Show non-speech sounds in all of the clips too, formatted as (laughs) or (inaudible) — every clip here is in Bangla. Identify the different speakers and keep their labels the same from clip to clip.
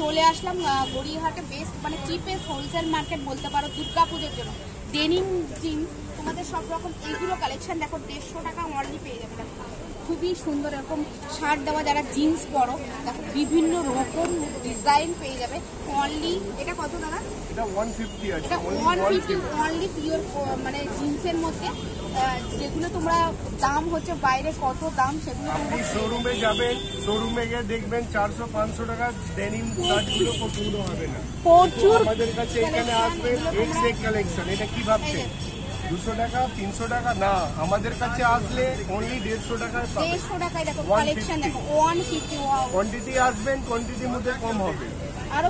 Speaker 1: চলে আসলাম গড়িয়াহাটে বেস্ট মানে চিপেস্ট হোলসেল মার্কেট বলতে পারো দুর্গা পুজোর জন্য। ডেনিম জিন্স তোমাদের সব রকম এইগুলো কালেকশন দেখো, দেড়শো টাকা অনলি পেয়ে যাবে। দেখো খুবই সুন্দর এরকম শার্ট দেওয়া যারা জিন্স পরো দেখো বিভিন্ন রকম ডিজাইন পেয়ে যাবে। অনলি এটা কত টাকা
Speaker 2: এটা ওয়ান ফিফটি
Speaker 1: এটা ওয়ান ফিফটি অনলি পিওর মানে জিন্সের মধ্যে যেগুলো তোমরা দাম হচ্ছে বাইরে কত দাম সেগুলো
Speaker 2: আপনি শোরুমে যাবেন শোরুমে গিয়ে দেখবেন চারশো পাঁচশো টাকা ডেনিম শার্টগুলো পছন্দ হবে না।
Speaker 1: প্রচুর
Speaker 2: আমাদের কাছে এখানে আসবেন এক্স এক কালেকশন এটা কি ভাবছেন? দুশো টাকা তিনশো টাকা? না আমাদের কাছে আসলে অনলি দেড়শো টাকায় পাবেন
Speaker 1: দেড়শো টাকায় দেখো কালেকশন দেখো ওয়ান ফিফটি
Speaker 2: কোয়ান্টিটি আসবেন কোয়ান্টিটির মধ্যে কম হবে। আরও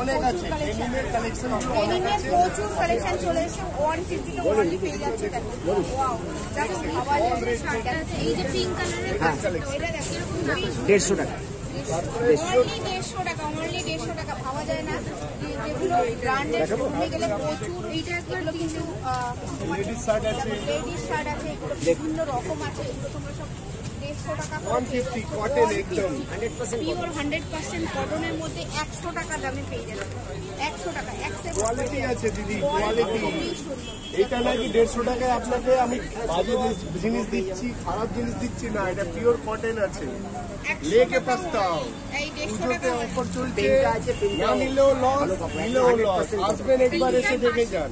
Speaker 2: অনেক আছে।
Speaker 1: কালেকশন
Speaker 2: কালেকশন অনেক আছে।
Speaker 1: প্রচুর কালেকশন চলে এসেছে ওয়ান ফিফটিতে ওয়ানলি পেয়ে যাচ্ছে দেখো। ওয়াও দেখো আবার এই শার্ট আছে। এই যে পিঙ্ক কালারের এটা দেখো
Speaker 3: দেড়শো টাকা।
Speaker 1: দেড়শো টাকা অনলি দেড়শো টাকা পাওয়া যায় না। যেগুলো ব্র্যান্ডের শোরুমে গেলে প্রচুর এইটা এগুলো কিন্তু
Speaker 2: লেডিস শার্ট আছে।
Speaker 1: লেডিস শার্ট আছে এগুলো বিভিন্ন রকম আছে এগুলো তোমরা সব দেড়শো টাকা
Speaker 2: কটন একদম।
Speaker 1: পিওর হান্ড্রেড পার্সেন্ট কটনের মধ্যে একশো টাকা দামে পেয়ে যাবে। একশো টাকা
Speaker 2: কোয়ালিটি আছে দিদি কোয়ালিটি এটা নাকি দেড়শো টাকায় আপনাকে আমি বাজে জিনিস- দিচ্ছি খারাপ জিনিস দিচ্ছি না এটা পিওর কটন আছে। লেকে পাস্তাও।
Speaker 1: এই
Speaker 2: পুজোতে অফার চলছে। না নিলেও লস নিলেও লস আসবেন একবার এসে দেখে যান।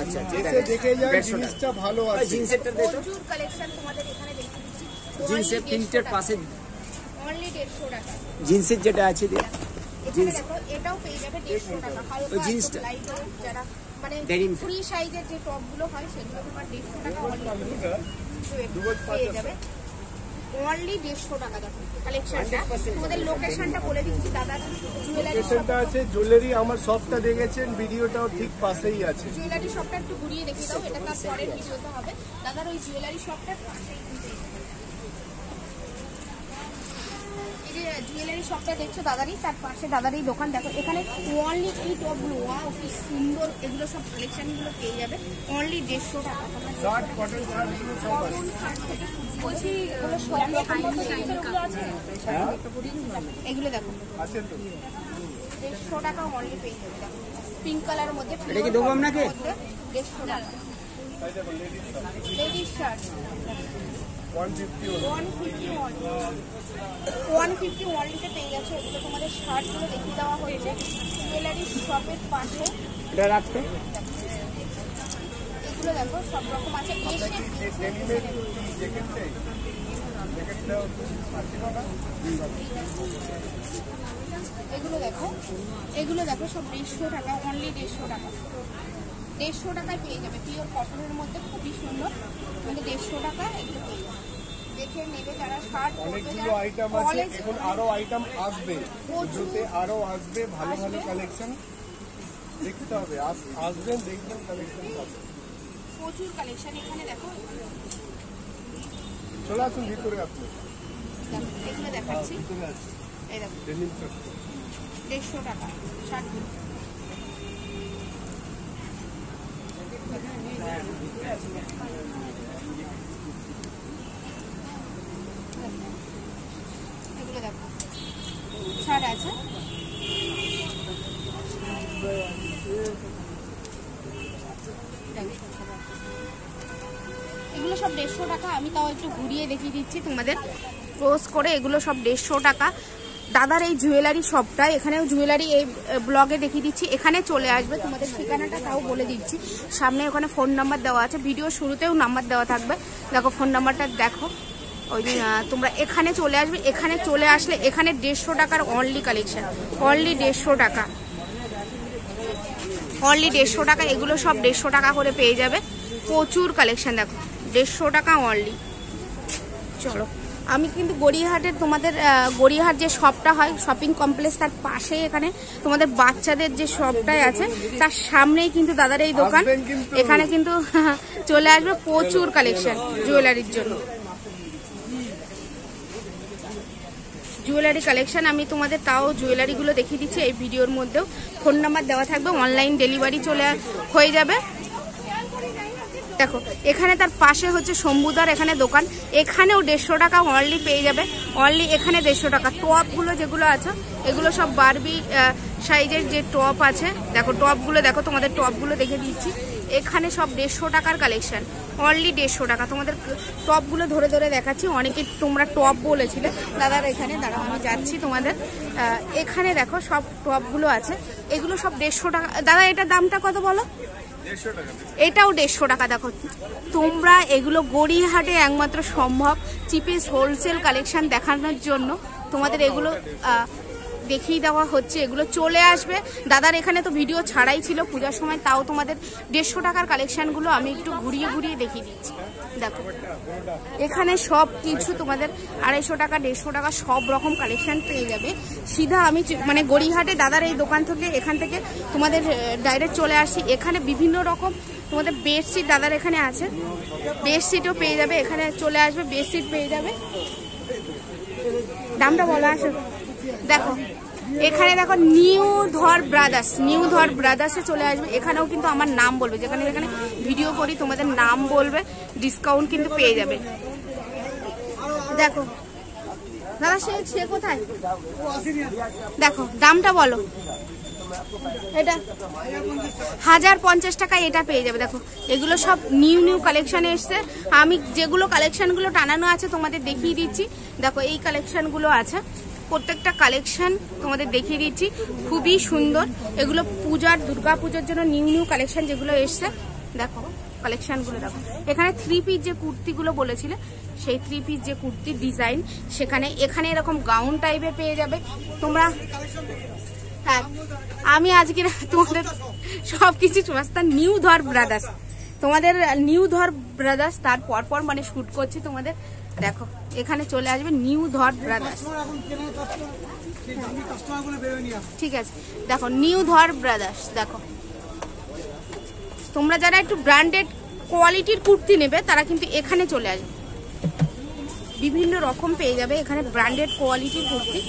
Speaker 3: আচ্ছা
Speaker 2: এসে দেখে যান জিনিসটা ভালো আছে।
Speaker 3: জিন্সেরটা দেখো।
Speaker 1: প্রচুর কালেকশন তোমাদের এখানে দেখতে
Speaker 3: জিন্সের প্রিন্টের পাশে
Speaker 1: অনলি দেড়শো টাকা।
Speaker 3: জিন্সের যেটা আছে জিন্স
Speaker 1: দেখো এটাও পেয়ে যাবে দেড়শো টাকা। হালকা
Speaker 3: জিন্সটা।
Speaker 1: লাইট যারা মানে। ফ্রি সাইজের যে টপগুলো হয় সেগুলো তোমার দেড়শো টাকা অনলি পেয়ে যাবে। অনলি দেড়শো টাকা দেখো কালেকশনটা তোমাদের লোকেশনটা বলে দিচ্ছি দাদা। জুয়েলারি
Speaker 2: লোকেশনটা আছে জুয়েলারি আমার শপটা দেখেছেন ভিডিওটাও ঠিক পাশেই আছে।
Speaker 1: জুয়েলারি শপটা একটু ঘুরিয়ে দেখিয়ে দাও এটা তার পরের ভিডিওতে হবে। দাদার ওই জুয়েলারি শপটার পাশেই কিন্তু এটা। এই যে জুয়েলারি শপটা দেখছ দাদারই তার পাশে দাদারই দোকান। দেখো এখানে অনলি এই টপগুলো ওয়াও কি সুন্দর। এগুলো সব কালেকশনগুলো পেয়ে যাবে। অনলি দেড়শো টাকা। বলছি এগুলো আছে। এগুলো দেখো। দেড়শো টাকা অনলি পেয়ে যাবে দেখো পিঙ্ক কালারের মধ্যে
Speaker 3: এটা কি
Speaker 1: দেড়শো টাকা। লেডিস শার্ট
Speaker 2: ওয়ান ফিফটি
Speaker 1: পেয়ে গেছে। এগুলো তোমাদের শার্টগুলো দেখিয়ে দেওয়া হয়েছে। জুয়েলারি শপের পাশে।
Speaker 3: এটা রাখতে
Speaker 1: এগুলো দেখো সব রকম আছে। এগুলো দেখো এগুলো দেখো সব দেড়শো টাকা অনলি দেড়শো টাকা। দেড়শো টাকায় পেয়ে যাবে। পিওর কটনের মধ্যে খুবই সুন্দর। মানে দেড়শো টাকা এগুলো পেয়ে দেখে নেবে যারা শার্ট
Speaker 2: অনেকগুলো আইটেম আছে এখন আরও আইটেম আসবে পুজোতে আরও আসবে ভালো ভালো কালেকশন দেখতে হবে আসবেন দেখবেন কালেকশন পাবেন
Speaker 1: প্রচুর কালেকশন এখানে দেখো।
Speaker 2: চলে আসুন ভিতরে আপনি।
Speaker 1: এগুলো দেখাচ্ছি। এই দেখো। দেড়শো টাকা দেখো শার্ট আছে এগুলো সব দেড়শো টাকা। আমি তাও একটু ঘুরিয়ে দেখিয়ে দিচ্ছি তোমাদের। ক্লোজ করে এগুলো সব দেড়শো টাকা। দাদার এই জুয়েলারি শপটা এখানেও জুয়েলারি এই ব্লগে দেখিয়ে দিচ্ছি। এখানে চলে আসবে তোমাদের ঠিকানাটা, তাও বলে দিচ্ছি। সামনে ওখানে ফোন নাম্বার দেওয়া আছে। ভিডিও শুরুতেও নাম্বার দেওয়া থাকবে। দেখো ফোন নাম্বারটা দেখো। ওই তোমরা এখানে চলে আসবে। এখানে চলে আসলে এখানে দেড়শো টাকার অনলি কালেকশন অনলি দেড়শো টাকা। অনলি দেড়শো টাকা। এগুলো সব দেড়শো টাকা করে পেয়ে যাবে। প্রচুর কালেকশন দেখো। দেড়শো টাকা অনলি চলো আমি কিন্তু গড়িয়াহাটের তোমাদের গড়িয়াহাট যে শপটা হয় শপিং কমপ্লেক্স তার পাশেই এখানে তোমাদের বাচ্চাদের যে শপটাই আছে তার সামনেই কিন্তু দাদার এই দোকান। এখানে কিন্তু (laughs) চলে আসবে প্রচুর কালেকশন জুয়েলারির জন্য। জুয়েলারি কালেকশন আমি তোমাদের তাও জুয়েলারিগুলো দেখিয়ে দিচ্ছি এই ভিডিওর মধ্যেও। ফোন নাম্বার দেওয়া থাকবে অনলাইন ডেলিভারি চলে হয়ে যাবে। দেখো, এখানে তার পাশে হচ্ছে শম্ভুদার এখানে দোকান। এখানেও দেড়শো টাকা অনলি পেয়ে যাবে। অনলি এখানে দেড়শো টাকা। টপগুলো যেগুলো আছে, এগুলো সব বারবি সাইজের যে টপ আছে, দেখো, টপগুলো দেখো, তোমাদের টপগুলো দেখে দিচ্ছি। এখানে সব দেড়শো টাকার কালেকশান অনলি দেড়শো টাকা। তোমাদের টপগুলো ধরে ধরে দেখাচ্ছি। অনেকে তোমরা টপ বলেছিলে। দাদার এখানে দাঁড়াও, আমি যাচ্ছি তোমাদের। এখানে দেখো সব টপগুলো আছে। এগুলো সব দেড়শো টাকা। দাদা, এটার দামটা কত বলো? এটাও দেড়শো টাকা, দেখো। তোমরা এগুলো গড়িয়াহাটে একমাত্র সম্ভব চিপেস হোলসেল কালেকশন দেখানোর জন্য। তোমাদের এগুলো দেখিয়ে দেওয়া হচ্ছে, এগুলো চলে আসবে। দাদার এখানে তো ভিডিও ছাড়াই ছিল পূজার সময়, তাও তোমাদের দেড়শো টাকার কালেকশনগুলো আমি একটু ঘুরিয়ে ঘুরিয়ে দেখিয়ে দিচ্ছি। দেখো, এখানে সব কিছু তোমাদের আড়াইশো টাকা, দেড়শো টাকা, সব রকম কালেকশন পেয়ে যাবে। সিধা আমি মানে গড়িহাটে দাদার এই দোকান থেকে, এখান থেকে তোমাদের ডাইরেক্ট চলে আসি। এখানে বিভিন্ন রকম তোমাদের বেডশিট দাদার এখানে আছে। বেডশিটও পেয়ে যাবে, এখানে চলে আসবে বেডশিট পেয়ে যাবে। দামটা বলো আসো। দেখো, এখানে দেখো নিউ ধর ব্রাদার্স নিউ ধর ব্রাদার্সে চলে আসবে। এখানেও কিন্তু আমার নাম বলবে। যেখানে যেখানে ভিডিও করি, তোমাদের নাম বলবে ডিসকাউন্ট কিন্তু পেয়ে যাবে। দেখো, দাদা, সে সে কোথায়? দেখো, দামটা বলো। এটা হাজার পঞ্চাশ টাকায় এটা পেয়ে যাবে। দেখো, এগুলো সব নিউ নিউ কালেকশানে এসছে। আমি যেগুলো কালেকশনগুলো টানানো আছে, তোমাদের দেখিয়ে দিচ্ছি। দেখো, এই কালেকশনগুলো আছে। প্রত্যেকটা কালেকশন তোমাদের দেখিয়ে দিচ্ছি। খুবই সুন্দর। এগুলো পূজার, দুর্গা পূজার জন্য নিউ নিউ কালেকশন যেগুলো এসছে, দেখো কালেকশনগুলো দেখো। এখানে থ্রি পিস যে কুর্তিগুলো বলেছিলে, সেই থ্রি পিস যে কুর্তির ডিজাইন সেখানে, এখানে এরকম গাউন টাইপের পেয়ে যাবে। তোমরা হ্যাঁ আমি আজকে তোমাদের সব কিছু নিউ ধর ব্রাদার্স তোমাদের নিউ ধর ব্রাদার্স তার পরপর মানে শুট করছি তোমাদের। দেখো। এখানে চলে আসবে নিউ ধর ব্রাদার্স ঠিক আছে। দেখো, নিউ ধর ব্রাদার্স দেখো। তোমরা যারা একটু ব্র্যান্ডেড কোয়ালিটির কুর্তি নেবে, তারা কিন্তু এখানে চলে আসবে। বিভিন্ন রকম পেয়ে যাবে এখানে ব্র্যান্ডেড কোয়ালিটির কুর্তি।